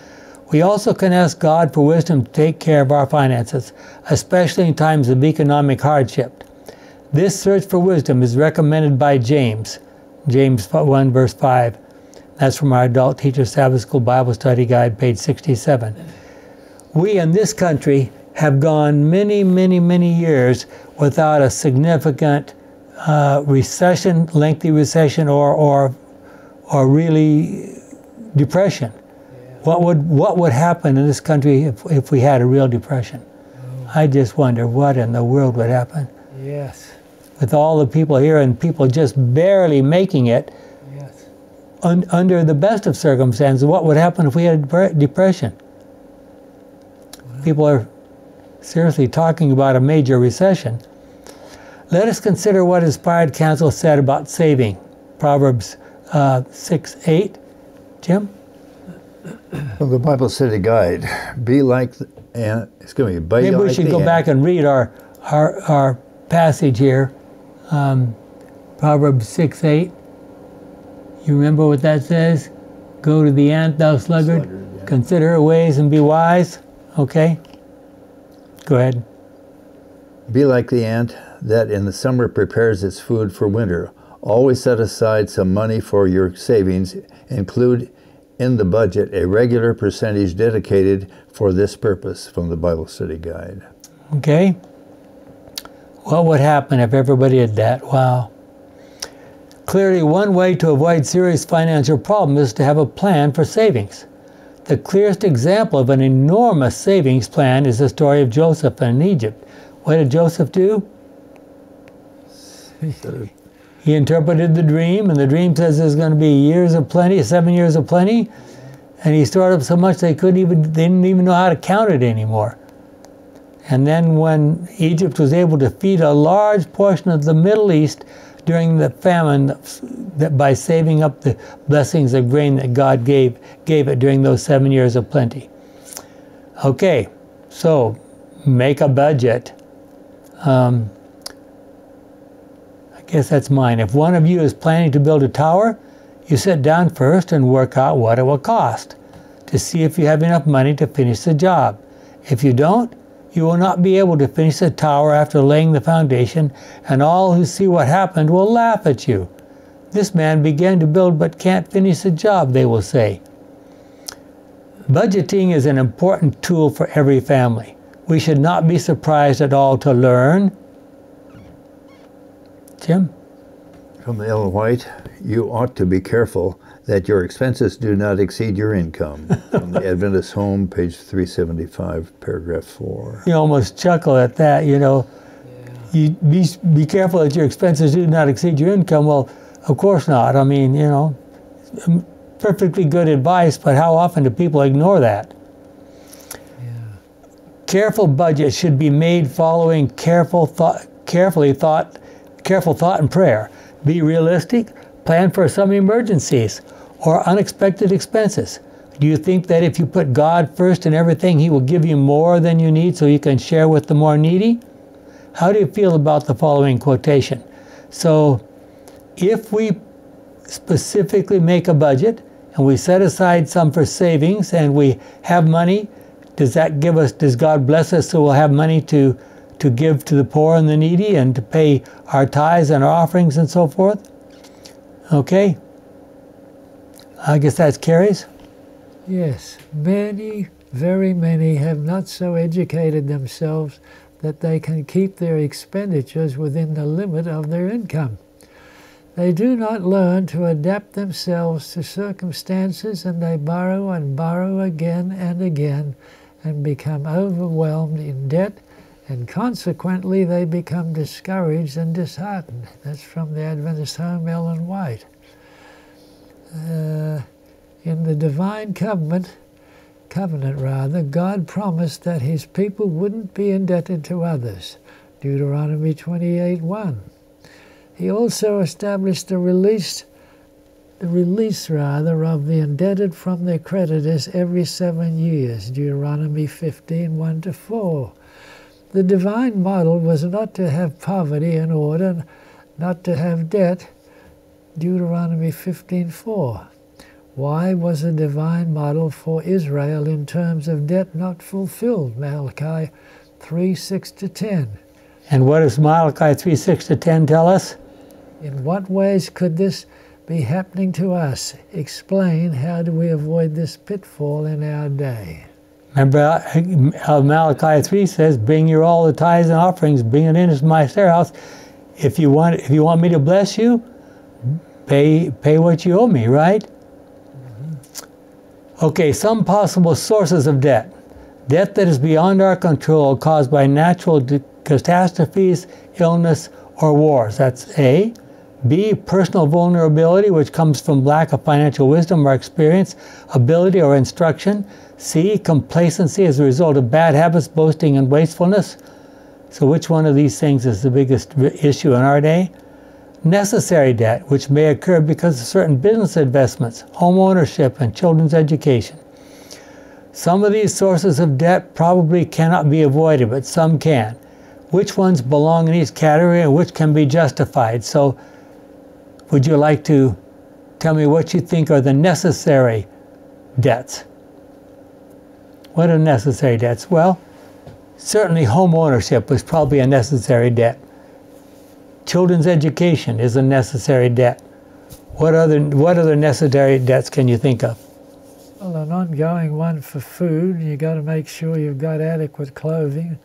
[SPEAKER 1] We also can ask God for wisdom to take care of our finances, especially in times of economic hardship. This search for wisdom is recommended by James, James 1, verse 5. That's from our Adult Teacher Sabbath School Bible Study Guide, page 67. We in this country have gone many, many, many years without a significant uh, recession, lengthy recession, or, or, or really depression. What would what would happen in this country if, if we had a real depression? Oh. I just wonder what in the world would happen.
[SPEAKER 3] Yes.
[SPEAKER 1] With all the people here and people just barely making it.
[SPEAKER 3] Yes.
[SPEAKER 1] Un, under the best of circumstances, what would happen if we had a depression? People are seriously talking about a major recession. Let us consider what inspired counsel said about saving. Proverbs uh, 6 8. Jim?
[SPEAKER 2] Well, the Bible Study Guide, be like, the and excuse me,
[SPEAKER 1] maybe we should go ant. back and read our our, our passage here, um, Proverbs six eight. You remember what that says? Go to the ant, thou sluggard. sluggard yeah. Consider her ways and be wise. Okay. Go ahead.
[SPEAKER 2] Be like the ant that in the summer prepares its food for winter. Always set aside some money for your savings. Include in the budget a regular percentage dedicated for this purpose from the Bible Study Guide.
[SPEAKER 1] Okay. What would happen if everybody did that? Wow. Clearly, one way to avoid serious financial problems is to have a plan for savings. The clearest example of an enormous savings plan is the story of Joseph in Egypt. What did Joseph do? He interpreted the dream, and the dream says there's going to be years of plenty, seven years of plenty, and he stored up so much they couldn't even they didn't even know how to count it anymore. And then when Egypt was able to feed a large portion of the Middle East during the famine that by saving up the blessings of grain that God gave gave it during those seven years of plenty. Okay, so make a budget. Um, guess that's mine. If one of you is planning to build a tower, you sit down first and work out what it will cost to see if you have enough money to finish the job. If you don't, you will not be able to finish the tower after laying the foundation, and all who see what happened will laugh at you. This man began to build but can't finish the job, they will say. Budgeting is an important tool for every family. We should not be surprised at all to learn Jim?
[SPEAKER 2] From the Ellen White, you ought to be careful that your expenses do not exceed your income. From the Adventist Home, page 375, paragraph 4.
[SPEAKER 1] You almost chuckle at that, you know. Yeah. You be, be careful that your expenses do not exceed your income. Well, of course not. I mean, you know, um, perfectly good advice, but how often do people ignore that? Yeah. Careful budget should be made following careful thought, carefully thought careful thought and prayer. Be realistic, plan for some emergencies or unexpected expenses. Do you think that if you put God first in everything, He will give you more than you need so you can share with the more needy? How do you feel about the following quotation? So, if we specifically make a budget and we set aside some for savings and we have money, does that give us, does God bless us so we'll have money to to give to the poor and the needy and to pay our tithes and our offerings and so forth. Okay? I guess that's Carrie's.
[SPEAKER 3] Yes. Many, very many, have not so educated themselves that they can keep their expenditures within the limit of their income. They do not learn to adapt themselves to circumstances and they borrow and borrow again and again and become overwhelmed in debt and consequently they become discouraged and disheartened. That's from the Adventist Home, Ellen White. Uh, in the divine covenant, covenant rather, God promised that his people wouldn't be indebted to others. Deuteronomy 28:1. He also established the release the release rather of the indebted from their creditors every seven years, Deuteronomy 15, 1 to 4. The divine model was not to have poverty in order, not to have debt, Deuteronomy 15.4. Why was the divine model for Israel in terms of debt not fulfilled? Malachi 3, 6 to 10.
[SPEAKER 1] And what does Malachi 3, 6 to 10 tell us?
[SPEAKER 3] In what ways could this be happening to us? Explain how do we avoid this pitfall in our day?
[SPEAKER 1] Remember how Malachi 3 says, Bring your all the tithes and offerings, bring it into my storehouse. If you want if you want me to bless you, pay pay what you owe me, right? Mm-hmm. Okay, some possible sources of debt. Debt that is beyond our control caused by natural catastrophes, illness, or wars. That's A. B, personal vulnerability, which comes from lack of financial wisdom or experience, ability, or instruction. C, complacency as a result of bad habits, boasting, and wastefulness. So, which one of these things is the biggest issue in our day? Necessary debt, which may occur because of certain business investments, home ownership, and children's education. Some of these sources of debt probably cannot be avoided, but some can. Which ones belong in each category and which can be justified? So, would you like to tell me what you think are the necessary debts? What are necessary debts? Well, certainly home ownership was probably a necessary debt. Children's education is a necessary debt. What other, what other necessary debts can you think of?
[SPEAKER 3] Well, an ongoing one for food. You've got to make sure you've got adequate clothing.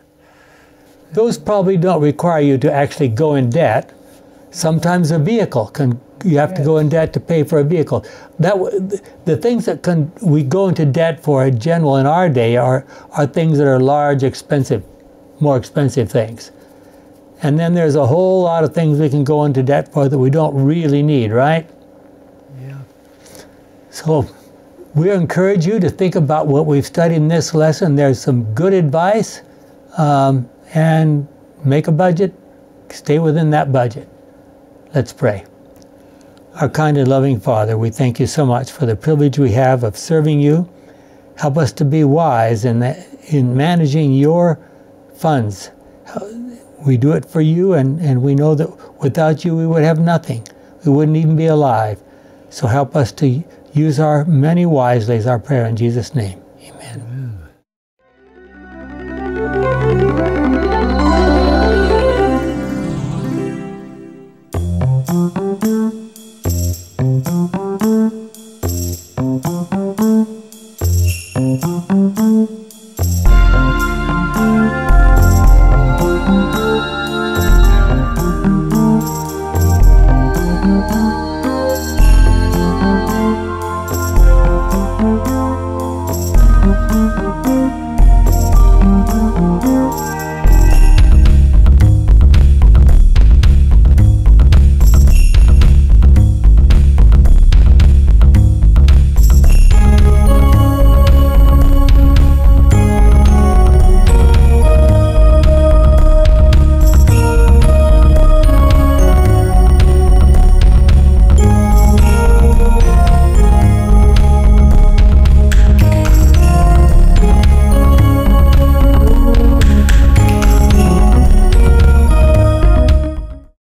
[SPEAKER 1] Those probably don't require you to actually go in debt, Sometimes a vehicle can you have yes. to go in debt to pay for a vehicle. That the things that can we go into debt for in general in our day are are things that are large, expensive, more expensive things. And then there's a whole lot of things we can go into debt for that we don't really need, right?
[SPEAKER 3] Yeah.
[SPEAKER 1] So we encourage you to think about what we've studied in this lesson. There's some good advice, um, and make a budget. Stay within that budget. Let's pray. Our kind and loving Father, we thank you so much for the privilege we have of serving you. Help us to be wise in, the, in managing your funds. We do it for you, and, and we know that without you we would have nothing. We wouldn't even be alive. So help us to use our money wisely, is our prayer in Jesus' name. Amen. Amen.